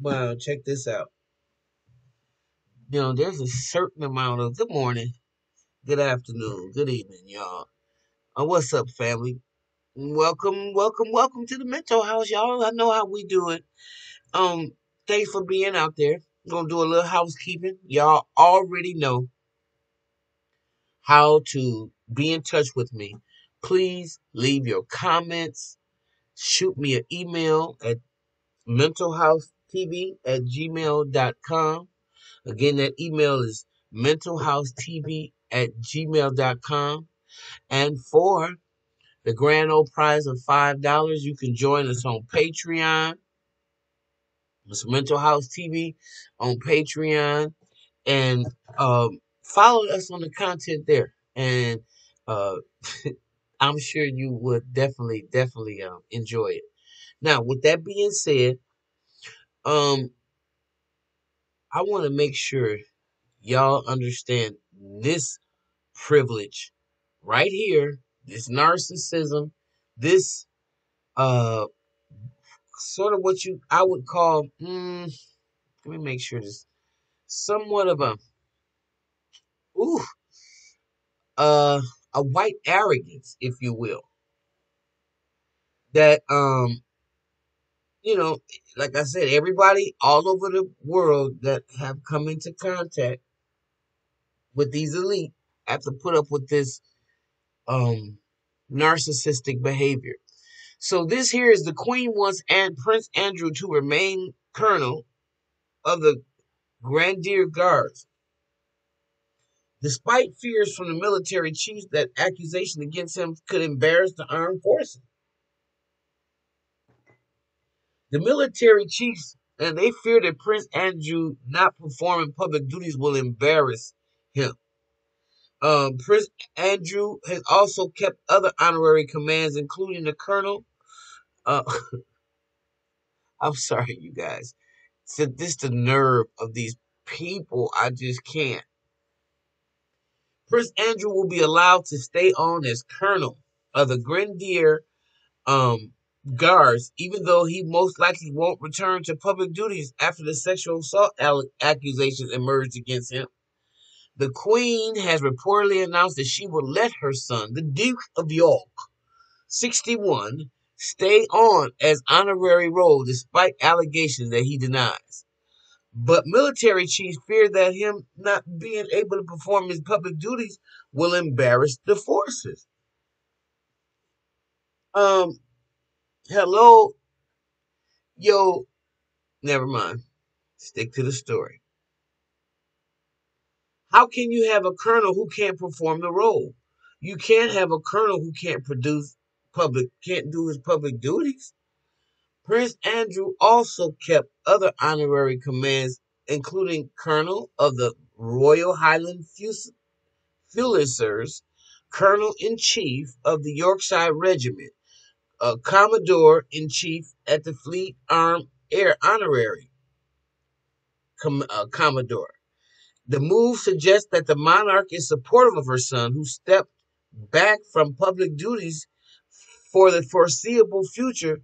Wow, check this out. You know, there's a certain amount of good morning, good afternoon, good evening, y'all. Uh, what's up, family? Welcome, welcome, welcome to the mental house, y'all. I know how we do it. Um, thanks for being out there. I'm gonna do a little housekeeping. Y'all already know how to be in touch with me. Please leave your comments. Shoot me an email at mentalhousetv at gmail.com. Again, that email is mentalhousetv at gmail.com. And for the grand old prize of $5, you can join us on Patreon. It's Mental House TV on Patreon. And um, follow us on the content there. And uh, I'm sure you would definitely, definitely um, enjoy it. Now, with that being said, um, I want to make sure y'all understand this privilege right here, this narcissism, this uh sort of what you I would call mm, let me make sure this somewhat of a ooh uh a white arrogance, if you will. That um you know, like I said, everybody all over the world that have come into contact with these elite have to put up with this um narcissistic behavior. So this here is the Queen wants and Prince Andrew to remain colonel of the Grenadier Guards. Despite fears from the military chiefs that accusation against him could embarrass the armed forces. The military chiefs and they fear that Prince Andrew not performing public duties will embarrass him. Um, Prince Andrew has also kept other honorary commands, including the colonel. Uh, I'm sorry, you guys. So this the nerve of these people. I just can't. Prince Andrew will be allowed to stay on as colonel of the Grenadier um, Guards, even though he most likely won't return to public duties after the sexual assault accusations emerged against him. The Queen has reportedly announced that she will let her son, the Duke of York, 61, stay on as honorary role despite allegations that he denies. But military chiefs fear that him not being able to perform his public duties will embarrass the forces. Um, hello, yo, never mind. Stick to the story. How can you have a colonel who can't perform the role? You can't have a colonel who can't produce public, can't do his public duties. Prince Andrew also kept other honorary commands, including Colonel of the Royal Highland Fusiliers, Colonel in Chief of the Yorkshire Regiment, a Commodore in Chief at the Fleet Air Honorary Com- uh, Commodore. The move suggests that the monarch is supportive of her son, who stepped back from public duties for the foreseeable future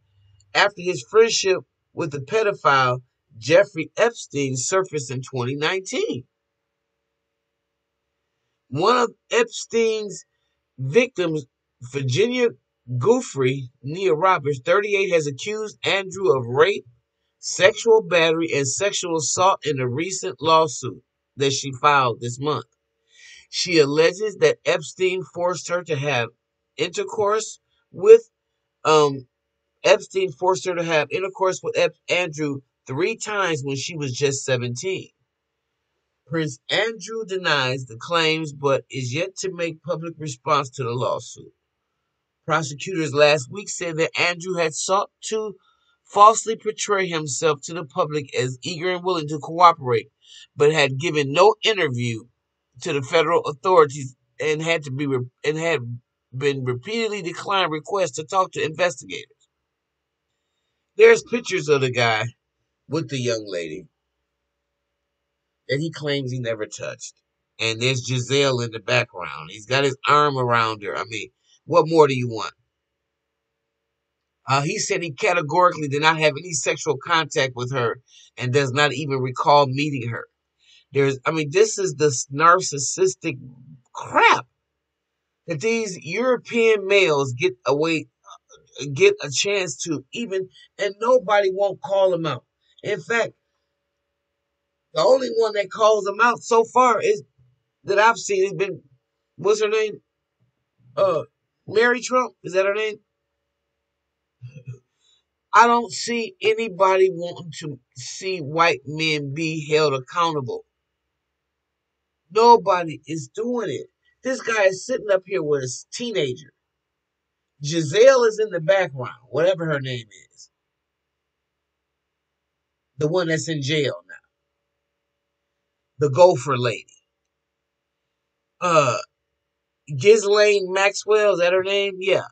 after his friendship with the pedophile Jeffrey Epstein surfaced in 2019. One of Epstein's victims, Virginia Giuffre, Nia Roberts, 38, has accused Andrew of rape, sexual battery, and sexual assault in a recent lawsuit that she filed this month. She alleges that Epstein forced her to have intercourse with um Epstein forced her to have intercourse with Ep- Andrew three times when she was just 17. Prince Andrew denies the claims but is yet to make public response to the lawsuit. Prosecutors last week said that Andrew had sought to falsely portray himself to the public as eager and willing to cooperate, but had given no interview to the federal authorities and had to be re- and had been repeatedly declined requests to talk to investigators. There's pictures of the guy with the young lady that he claims he never touched. And there's Giselle in the background. He's got his arm around her. I mean, what more do you want? Uh, he said he categorically did not have any sexual contact with her and does not even recall meeting her. There's, I mean, this is the narcissistic crap that these European males get away, get a chance to even, and nobody won't call them out. In fact, the only one that calls them out so far is that I've seen has been, what's her name? Uh, Mary Trump. Is that her name? I don't see anybody wanting to see white men be held accountable. Nobody is doing it. This guy is sitting up here with a teenager. Giselle is in the background, whatever her name is. The one that's in jail now. The gopher lady. Uh Ghislaine Maxwell, is that her name? Yeah.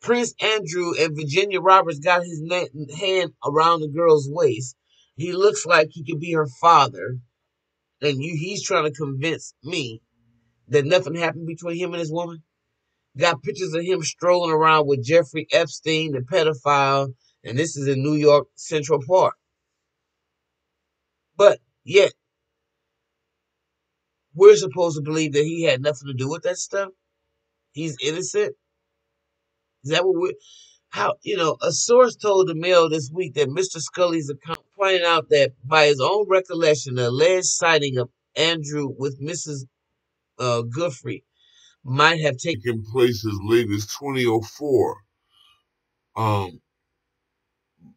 Prince Andrew and Virginia Roberts got his hand around the girl's waist. He looks like he could be her father. And you, he's trying to convince me that nothing happened between him and his woman. Got pictures of him strolling around with Jeffrey Epstein, the pedophile, and this is in New York Central Park. But yet, we're supposed to believe that he had nothing to do with that stuff. He's innocent. Is that what we're? How you know? A source told the Mail this week that Mr. Scully's account pointed out that by his own recollection, the alleged sighting of Andrew with Mrs. Uh, Giuffre might have taken place as late as 2004. Um.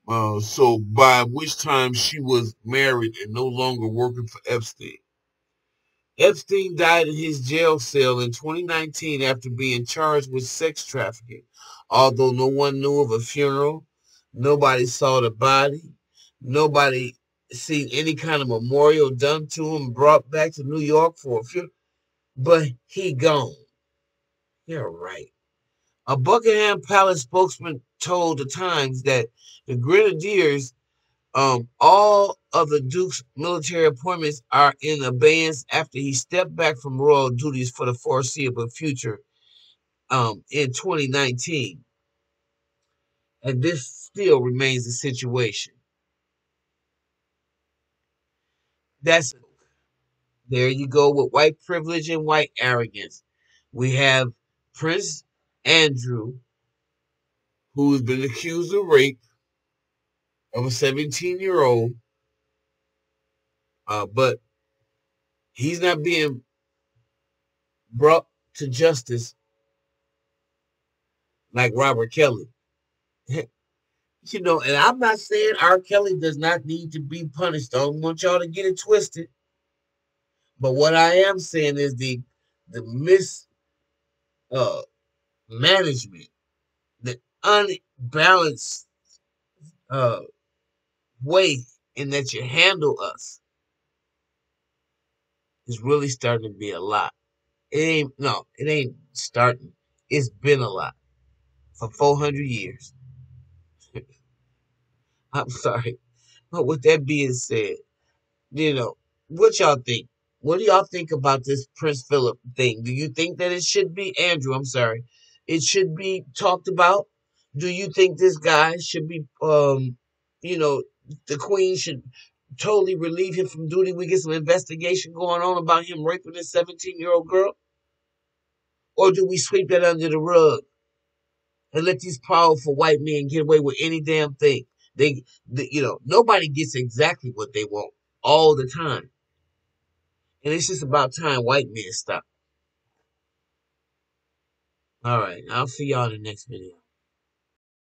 Uh, so by which time she was married and no longer working for Epstein. Epstein died in his jail cell in 2019 after being charged with sex trafficking. Although no one knew of a funeral, nobody saw the body, nobody seen any kind of memorial done to him, brought back to New York for a funeral, but he gone. You're right. A Buckingham Palace spokesman told the Times that the Grenadiers um, all of the Duke's military appointments are in abeyance after he stepped back from royal duties for the foreseeable future um, in 2019. And this still remains the situation. That's there you go with white privilege and white arrogance. We have Prince Andrew, who's been accused of rape of a 17 year old, uh, but he's not being brought to justice like Robert Kelly. you know, and I'm not saying R. Kelly does not need to be punished. I don't want y'all to get it twisted. But what I am saying is the the mis uh management, the unbalanced uh way in that you handle us is really starting to be a lot. It ain't no, it ain't starting. It's been a lot for 400 years. I'm sorry. But with that being said, you know, what y'all think? What do y'all think about this Prince Philip thing? Do you think that it should be Andrew? I'm sorry. It should be talked about. Do you think this guy should be um you know the queen should totally relieve him from duty. We get some investigation going on about him raping this 17 year old girl? Or do we sweep that under the rug and let these powerful white men get away with any damn thing? They, they you know, nobody gets exactly what they want all the time. And it's just about time white men stop. All right, I'll see y'all in the next video.